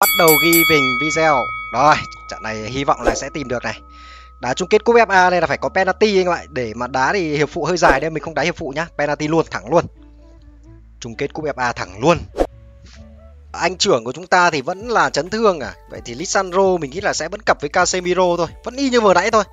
bắt đầu ghi hình video. Rồi, trận này hy vọng là sẽ tìm được này. Đá chung kết cúp fa đây là phải có penalty anh bạn để mà đá thì hiệp phụ hơi dài nên mình không đá hiệp phụ nhá. Penalty luôn, thẳng luôn. Chung kết cúp fa thẳng luôn. Anh trưởng của chúng ta thì vẫn là chấn thương à. Vậy thì Lisandro mình nghĩ là sẽ vẫn cặp với Casemiro thôi. Vẫn y như vừa nãy thôi.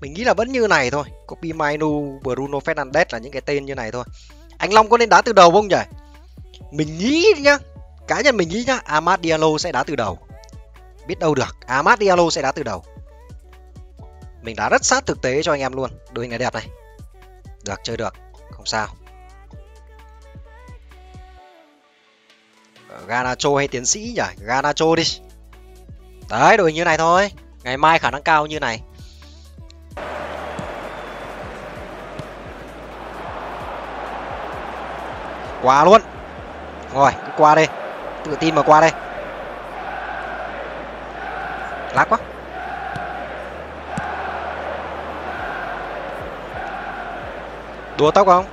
Mình nghĩ là vẫn như này thôi. Kobe Mainu, Bruno Fernandes là những cái tên như này thôi. Anh Long có nên đá từ đầu không nhỉ? Mình nghĩ nhá cá nhân mình nghĩ nhá Amad Diallo sẽ đá từ đầu. Biết đâu được Amad Diallo sẽ đá từ đầu. Mình đá rất sát thực tế cho anh em luôn, đội hình này đẹp này. Được, chơi được, không sao. Ganacho hay tiến sĩ nhỉ? Ganacho đi. Đấy, đội hình như này thôi. Ngày mai khả năng cao như này. Qua luôn. Rồi, cứ qua đi tự tin mà qua đây. Lát quá. Đùa tóc không?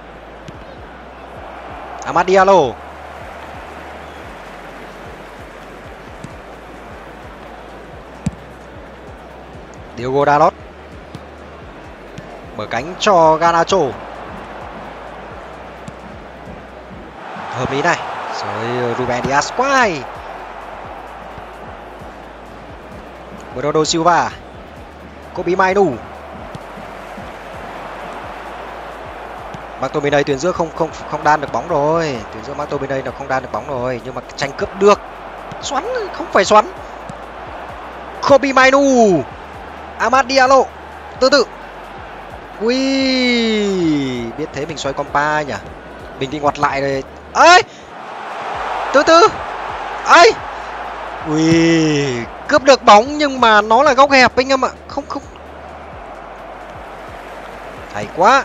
Amad Diallo Diogo Dalot. Mở cánh cho Ganacho hợp lý này rồi Ruben Dias. Quá hay Bernardo Silva. Kobe Mainu McTominay tuyến giữa không không không đan được bóng rồi. Tuyến giữa McTominay là không đan được bóng rồi. Nhưng mà tranh cướp được. Xoắn, không phải xoắn. Kobe Mainu Amad Diallo. Từ từ ui, biết thế mình xoay compa nhỉ? Mình đi ngoặt lại rồi. Ơi từ từ. Ấy ui, cướp được bóng nhưng mà nó là góc hẹp anh em ạ. Không không. Hay quá.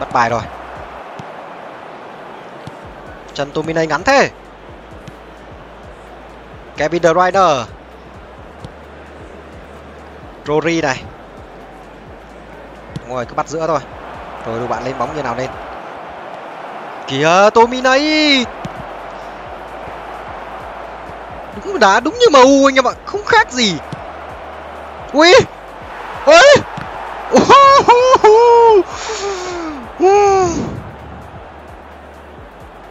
Bắt bài rồi. Chân tominay ngắn thế. Kevin The Rider rory này. Ngồi cứ bắt giữa thôi. Rồi đủ bạn lên bóng như nào lên kìa tominay đúng đá đúng như mu anh em ạ, không khác gì. Ui. Ui.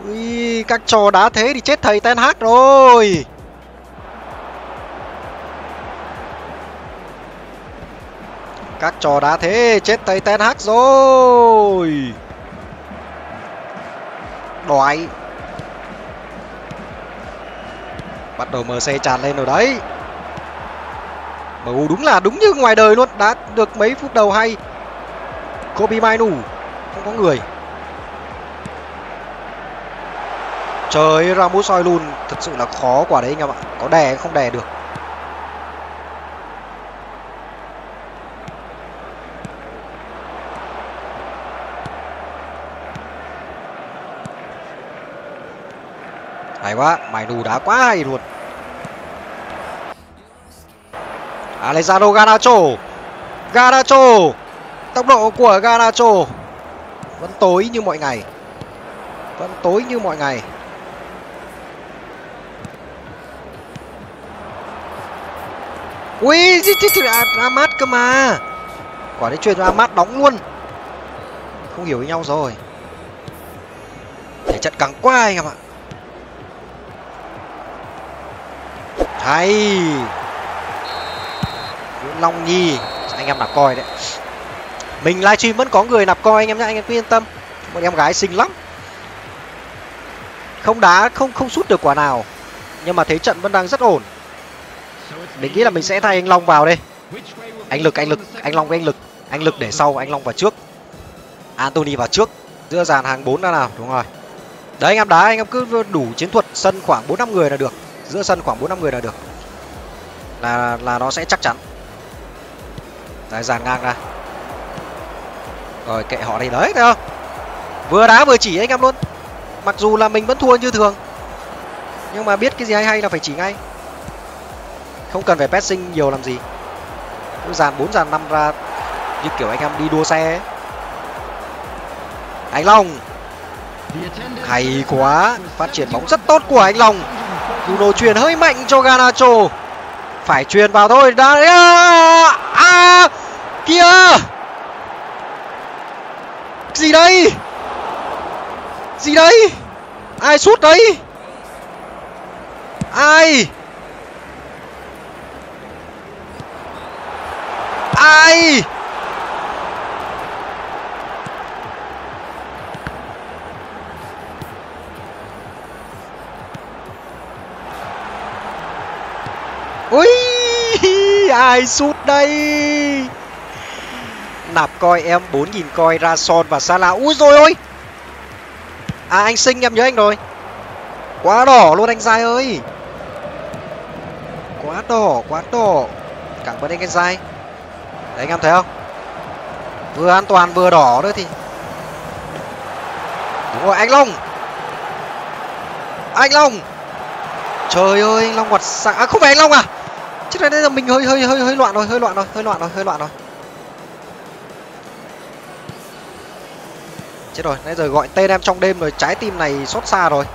Ui. Các trò đá thế thì chết thầy ten hát rồi. Các trò đá thế, chết thầy ten hát rồi đoại bắt đầu mc tràn lên rồi đấy. Mu đúng là đúng như ngoài đời luôn đã được mấy phút đầu hay. Kobe mainu không có người. Trời ramos soi luôn, thật sự là khó quả đấy anh em ạ. Có đè không đè được. Quá mày đủ đá quá hay luôn. Alessandro Garnacho Garnacho, tốc độ của Garnacho vẫn tối như mọi ngày, vẫn tối như mọi ngày. Ui à, Amat cơ mà. Quả đấy truyền cho Amat đóng luôn. Không hiểu với nhau rồi. Để trận càng quá anh em ạ. Hay. Nguyễn Long Nhi, anh em nạp coi đấy. Mình livestream vẫn có người nạp coi anh em nhé anh em cứ yên tâm. Một em gái xinh lắm. Không đá, không không sút được quả nào. Nhưng mà thế trận vẫn đang rất ổn. Mình nghĩ là mình sẽ thay anh long vào đây. Anh lực anh lực, anh long với anh lực. Anh lực để sau, anh long vào trước. Anthony vào trước. Giữa dàn hàng bốn ra nào, đúng rồi. Đấy, anh em đá, anh em cứ đủ chiến thuật sân khoảng bốn năm người là được giữa sân khoảng bốn năm người là được. Là là nó sẽ chắc chắn. Đấy dàn ngang ra. Rồi, kệ họ đi. Đấy, thấy không? Vừa đá vừa chỉ anh em luôn. Mặc dù là mình vẫn thua như thường, nhưng mà biết cái gì hay hay là phải chỉ ngay. Không cần phải passing nhiều làm gì. Cứ dàn bốn, dàn năm ra, như kiểu anh em đi đua xe ấy. anh long. Hay quá. Phát triển bóng rất tốt của anh long bruno truyền hơi mạnh cho ganacho phải truyền vào thôi. Đã à, à kia gì đây? Gì đây? Ai sút đấy? Ai? Ai? Ui ai sút đây? Nạp coi em bốn nghìn coi ra son và sala ui rồi ôi! À anh sinh em nhớ anh rồi. Quá đỏ luôn anh dài ơi. Quá đỏ quá đỏ. Cảm ơn anh anh dài đấy anh em thấy không? Vừa an toàn vừa đỏ nữa thì đúng rồi anh long. Anh long. Trời ơi anh long quạt xạ à, không phải anh long à? Chứ này đây là mình hơi hơi hơi hơi loạn rồi, hơi loạn rồi, hơi loạn rồi, hơi loạn rồi. Chết rồi, nãy giờ gọi tên em trong đêm rồi, trái tim này xót xa rồi.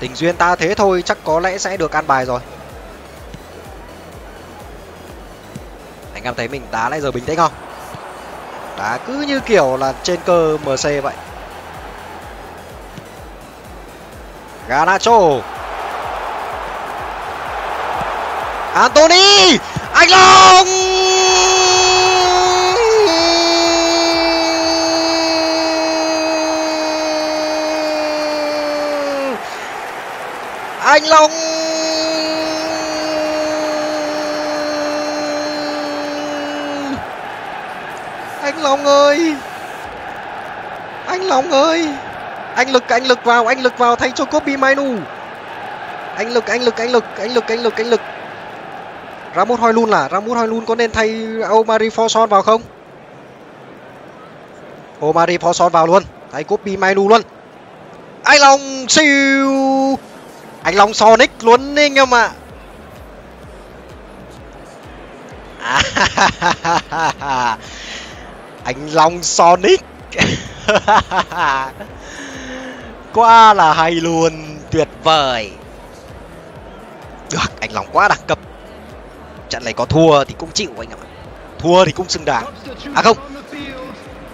Tình duyên ta thế thôi, chắc có lẽ sẽ được an bài rồi. Anh em thấy mình đá nãy giờ bình tĩnh không? Đá cứ như kiểu là trên cơ mc vậy. Ganacho! Anthony, anh Long. Anh long. Anh long ơi. Anh long ơi. Anh lực anh lực vào, anh lực vào, thay cho Kobe Mainu. Anh lực anh lực anh lực anh lực anh lực anh lực. Ramos Hoylun luôn là Ramos Hoylun luôn có nên thay Omari Forson vào không? Omari Forson vào luôn. Thay copy Mainu luôn. Anh long siêu. Anh long sonic luôn anh em ạ. À. anh long sonic. Quá là hay luôn, tuyệt vời. Được, anh long quá đẳng cấp trận này có thua thì cũng chịu anh em ạ. Thua thì cũng xứng đáng. À không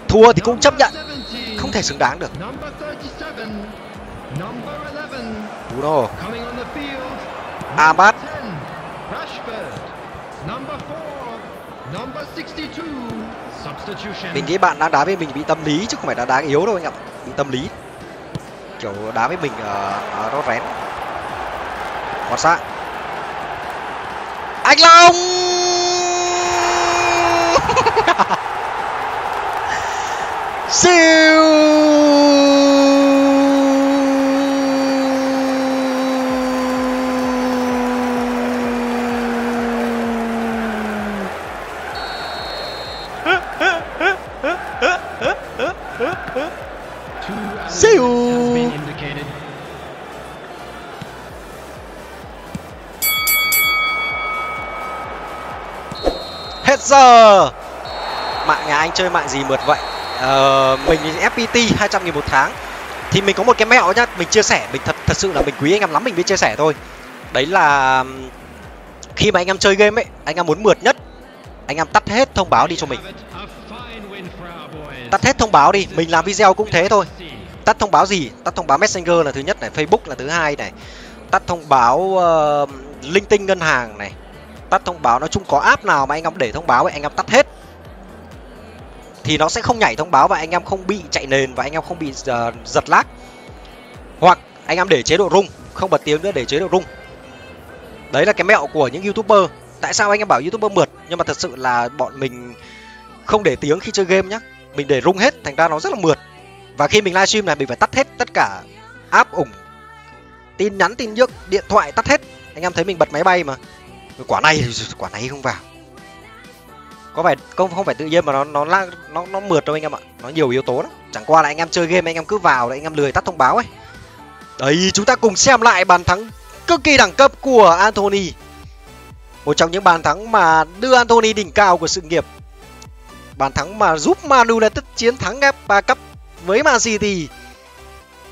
thua thì cũng chấp nhận. Không thể xứng đáng được. Bruno Abad. Mình nghĩ bạn đang đá với mình bị tâm lý chứ không phải là đá yếu đâu anh ạ. Bị tâm lý. Kiểu đá với mình uh, nó rén. Quan sát anh long! Siêu anh chơi mạng gì mượt vậy? Ờ, mình fpt hai trăm nghìn một tháng. Thì mình có một cái mẹo nhá mình chia sẻ mình thật thật sự là mình quý anh em lắm mình biết chia sẻ thôi. Đấy là khi mà anh em chơi game ấy anh em muốn mượt nhất anh em tắt hết thông báo đi cho mình. Tắt hết thông báo đi mình làm video cũng thế thôi. Tắt thông báo gì? Tắt thông báo messenger là thứ nhất này facebook là thứ hai này. Tắt thông báo uh, linh tinh ngân hàng này. Tắt thông báo nói chung có app nào mà anh em để thông báo ấy anh em tắt hết thì nó sẽ không nhảy thông báo và anh em không bị chạy nền và anh em không bị uh, giật lag. Hoặc anh em để chế độ rung không bật tiếng nữa để chế độ rung. Đấy là cái mẹo của những youtuber. Tại sao anh em bảo youtuber mượt? Nhưng mà thật sự là bọn mình không để tiếng khi chơi game nhá. Mình để rung hết thành ra nó rất là mượt. Và khi mình livestream này mình phải tắt hết tất cả app ủng. Tin nhắn tin nhức điện thoại tắt hết. Anh em thấy mình bật máy bay mà. Quả này quả này không vào có phải không không phải tự nhiên mà nó nó nó nó mượt đâu anh em ạ. Nó nhiều yếu tố lắm. Chẳng qua là anh em chơi game anh em cứ vào đấy anh em lười tắt thông báo ấy. Đấy, chúng ta cùng xem lại bàn thắng cực kỳ đẳng cấp của Anthony. Một trong những bàn thắng mà đưa Anthony đỉnh cao của sự nghiệp. Bàn thắng mà giúp Man United chiến thắng F3 Cup với Man City.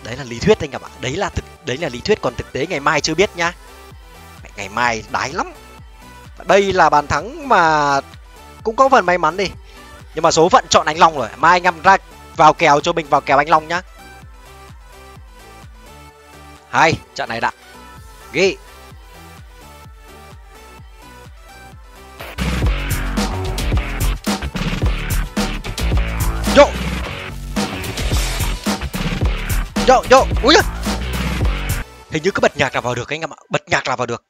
Đấy là lý thuyết anh em ạ. Đấy là thực đấy là lý thuyết còn thực tế ngày mai chưa biết nhá. Ngày mai đái lắm. Đây là bàn thắng mà cũng có phần may mắn đi. Nhưng mà số phận chọn anh long rồi. Mai anh em ra vào kèo, cho mình vào kèo anh long nhá. Hay, trận này đã. Ghi. Yo. Yo yo. Ui da. Hình như cứ bật nhạc là vào được anh em ạ. Bật nhạc là vào được.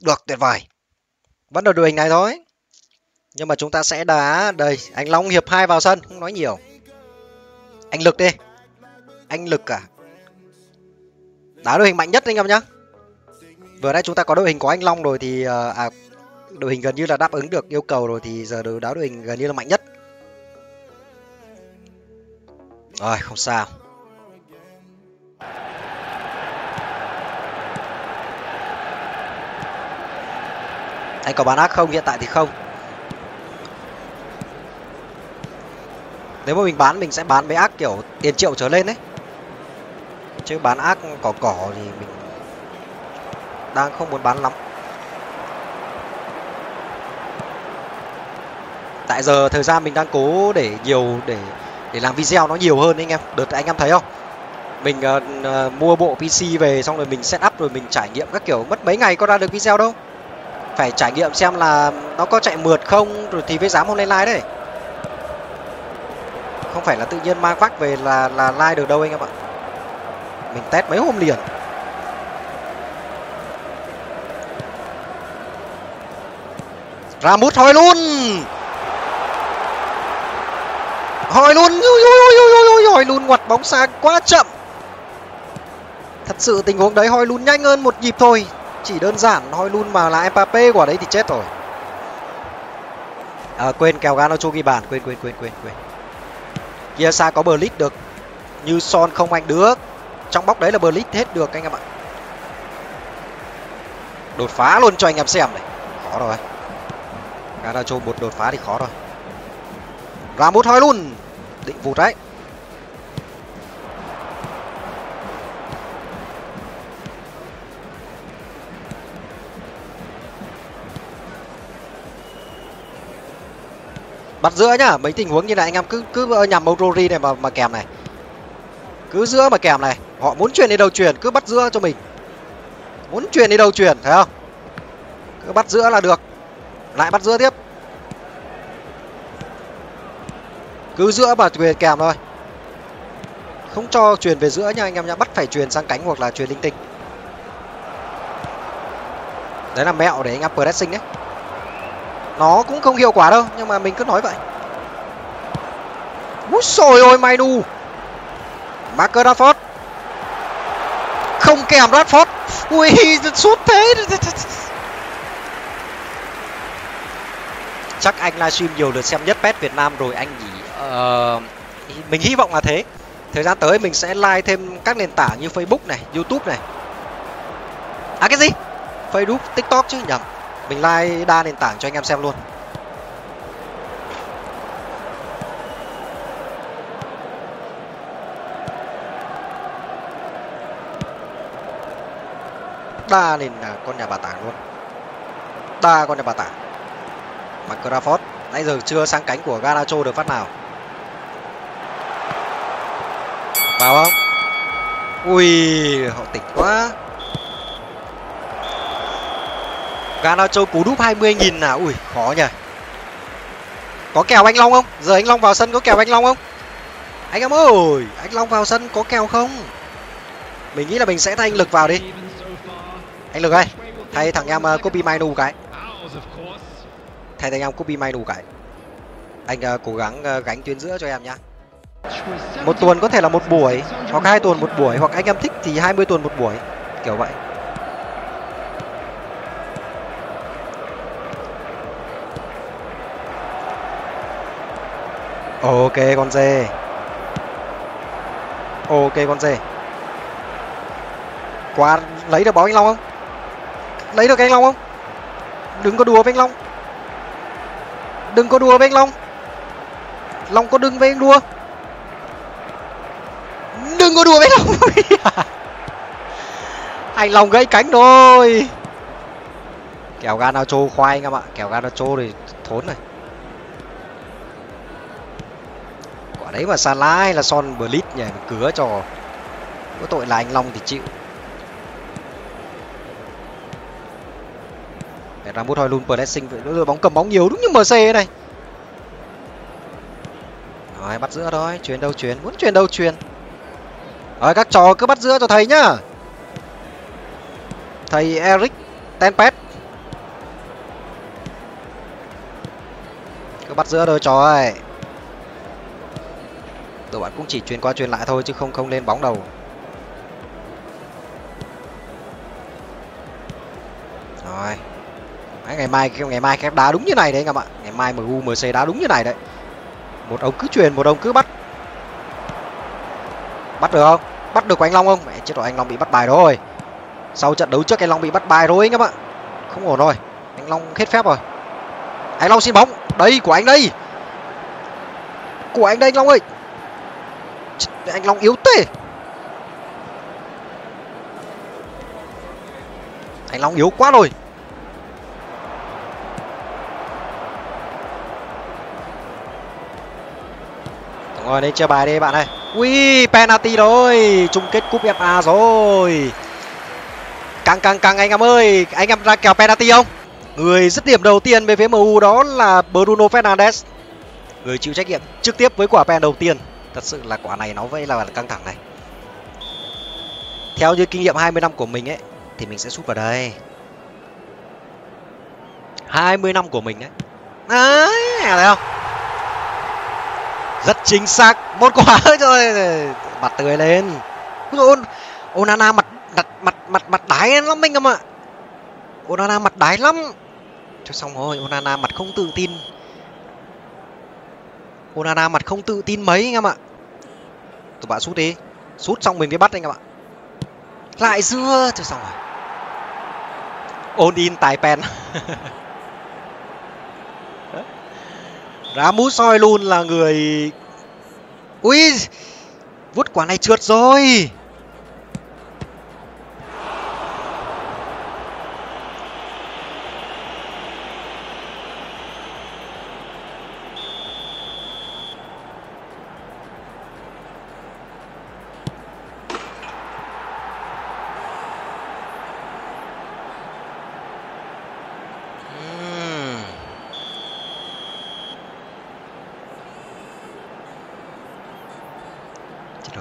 Được, tuyệt vời. Vẫn là đội hình này thôi. Nhưng mà chúng ta sẽ đá, Đây, anh Long hiệp hai vào sân, Không nói nhiều. Anh Lực đi. Anh Lực à? Đá đội hình mạnh nhất anh em nhá. Vừa nãy chúng ta có đội hình có anh Long rồi thì ờ, À đội hình gần như là đáp ứng được yêu cầu rồi thì giờ đá đội hình gần như là mạnh nhất. Rồi, không sao. Anh có bán ác không? Hiện tại thì không. Nếu mà mình bán mình sẽ bán mấy ác kiểu tiền triệu trở lên đấy. Chứ bán ác cỏ cỏ thì mình đang không muốn bán lắm. Tại giờ thời gian mình đang cố để nhiều để để làm video nó nhiều hơn anh em. Đợt anh em thấy không? Mình uh, uh, mua bộ pc về xong rồi mình set up rồi mình trải nghiệm các kiểu. Mất mấy ngày có ra được video đâu. Phải trải nghiệm xem là nó có chạy mượt không rồi thì với dám nay like đấy không phải là tự nhiên mang vác về là là like được đâu anh em ạ. Mình test mấy hôm liền. Ra mút thôi luôn. Hỏi luôn hỏi luôn. Ngoặt bóng xa quá chậm. Thật sự tình huống đấy hỏi luôn nhanh hơn một nhịp thôi. Chỉ đơn giản hỏi luôn mà là Mbappe quả đấy thì chết rồi. À, quên kèo Garnacho ghi bàn. Quên quên quên quên quên kia có Blitz được, như son không anh được. Trong bóc đấy là Blitz hết được anh em ạ. Đột phá luôn cho anh em xem này. Khó rồi. Garnacho một đột phá thì khó rồi. Ra một thôi luôn. Định vụt đấy. Bắt giữa nhá, mấy tình huống như này anh em cứ cứ ờ, nhằm Aurori này mà mà kèm này. Cứ giữa mà kèm này, họ muốn truyền đi đâu truyền cứ bắt giữa cho mình. Muốn truyền đi đâu truyền thấy không? Cứ bắt giữa là được. Lại bắt giữa tiếp. Cứ giữa mà truyền kèm thôi. Không cho truyền về giữa nha anh em nhá, bắt phải truyền sang cánh hoặc là truyền linh tinh. Đấy là mẹo để anh em pressing đấy nó cũng không hiệu quả đâu nhưng mà mình cứ nói vậy. Úi sồi ôi mainu. Marker radford không kèm radford ui sút thế. Chắc anh livestream nhiều lượt xem nhất pet việt nam rồi anh nhỉ uh, ờ, mình hy vọng là thế. Thời gian tới mình sẽ like thêm các nền tảng như facebook này youtube này. À cái gì? Facebook tiktok chứ nhầm mình like đa nền tảng cho anh em xem luôn. Đa nền là con nhà bà tảng luôn. Đa con nhà bà tảng. Mà Crawford, nãy giờ chưa sang cánh của Garacho được phát nào. Vào không? Ui, họ tỉnh quá. Ganacho cú đúp hai mươi nghìn à? ui khó nhỉ. Có kèo anh long không? Giờ anh long vào sân có kèo anh long không? Anh em ơi anh long vào sân có kèo không? Mình nghĩ là mình sẽ thay anh lực vào đi. Anh lực ơi thay thằng em ờ, uh, copy mainu cái. Thay thằng em copy mainu cái. Anh uh, cố gắng uh, gánh tuyến giữa cho em nhá. Một tuần có thể là một buổi hoặc hai tuần một buổi hoặc anh em thích thì hai mươi tuần một buổi. Kiểu vậy. ok, con dê. Ok, con dê. Quá lấy được bóng anh long không? Lấy được anh long không? Đừng có đùa với anh long. Đừng có đùa với anh long. Long có đừng với anh đùa đừng có đùa với anh long. Anh long gãy cánh rồi kèo ganacho khoai anh em ạ. Kèo ganacho thì thốn này quả đấy mà Salah hay là Son Blit nhỉ? Cứa cho. Có tội là anh Long thì chịu. Để ra mút hoi luôn pressing rồi bóng cầm bóng nhiều đúng như mc này. Rồi, bắt giữa thôi. Chuyền đâu chuyền? Muốn chuyền đâu chuyền? Rồi, các trò cứ bắt giữa cho thầy nhá. Thầy eric tenpet cứ bắt giữa thôi, trò ơi đội bạn cũng chỉ truyền qua truyền lại thôi chứ không không lên bóng đầu. Rồi. Đấy, ngày mai ngày mai các đá đúng như này đấy anh em ạ. Ngày mai mu mc đá đúng như này đấy. Một ông cứ truyền một ông cứ bắt. Bắt được không? Bắt được của anh long không? Mẹ chết rồi anh long bị bắt bài rồi. Sau trận đấu trước anh long bị bắt bài rồi anh em ạ. Không ổn rồi. Anh long hết phép rồi. Anh long xin bóng. Đây của anh đây. Của anh đây anh long ơi anh long yếu tê. Anh long yếu quá rồi. Đúng rồi đây chơi bài đi bạn ơi. Ui, penalty rồi. Chung kết cúp fa rồi. Căng căng căng anh em ơi. Anh em ra kèo penalty không? Người dứt điểm đầu tiên về phía mu đó là bruno fernandes. Người chịu trách nhiệm trực tiếp với quả pen đầu tiên thật sự là quả này nó vậy là căng thẳng này. Theo như kinh nghiệm 20 năm của mình ấy, thì mình sẽ sút vào đây. 20 năm của mình đấy đấy, thấy không? Rất chính xác một quả rồi mặt tươi lên. Ôn, onana mặt mặt mặt mặt mặt đái lắm anh em ạ. Onana mặt đái lắm. Cho xong rồi, onana mặt không tự tin onana mặt không tự tin mấy anh em ạ. Tụi bạn sút đi. Sút xong mình mới bắt anh em ạ. Lại dưa cho xong rồi. Ôn in tài pen. Ramus soi luôn là người ui, vút quả này trượt rồi.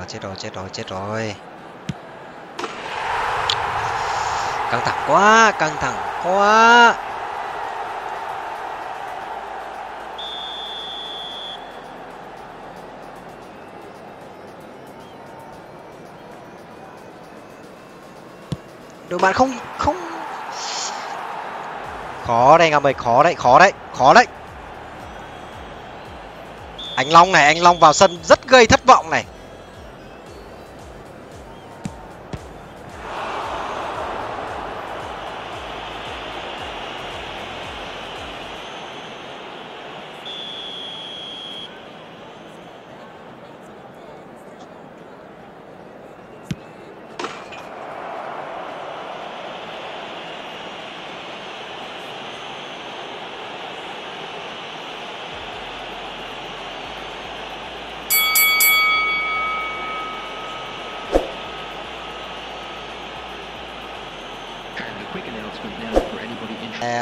Chết rồi chết rồi chết rồi. Căng thẳng quá, căng thẳng quá. Đội bạn, không không. Khó đây anh em khó đấy khó đấy khó đấy. Anh long này, anh long vào sân rất gây thất vọng này.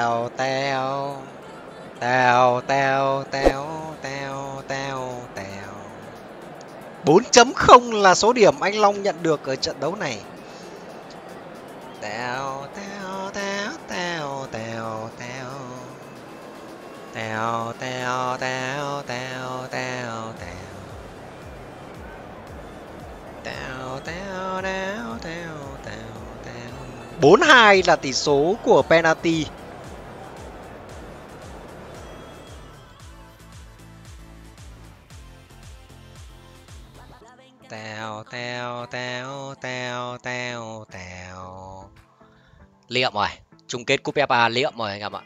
Tèo tèo tèo tèo tèo tèo tèo tèo bốn chấm không là số điểm anh long nhận được ở trận đấu này tèo tèo tèo tèo tèo tèo tèo tèo tèo tèo tèo tèo tèo tèo tèo tèo bốn hai là tỷ số của penalty liệm rồi. Chung kết cúp fa liệm rồi anh em ạ.